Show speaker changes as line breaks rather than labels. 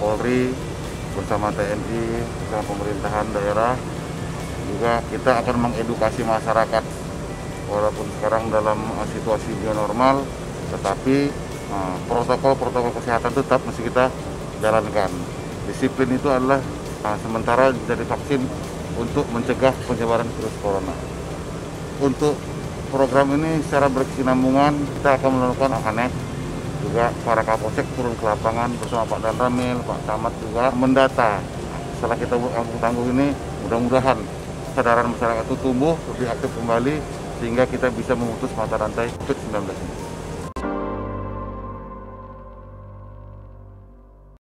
Polri bersama TNI bersama pemerintahan daerah juga kita akan mengedukasi masyarakat. Walaupun sekarang dalam uh, situasi normal tetapi uh, protokol-protokol kesehatan tetap mesti kita jalankan disiplin itu adalah uh, sementara jadi vaksin untuk mencegah penyebaran virus corona untuk program ini secara berkesinambungan kita akan melakukan akannya juga para kapolsek turun ke lapangan bersama Pak Dan Ramil, Pak Camat juga mendata. Setelah kita angkut tangguh ini, mudah-mudahan kesadaran masyarakat itu tumbuh lebih aktif kembali sehingga kita bisa memutus mata rantai COVID-19 ini.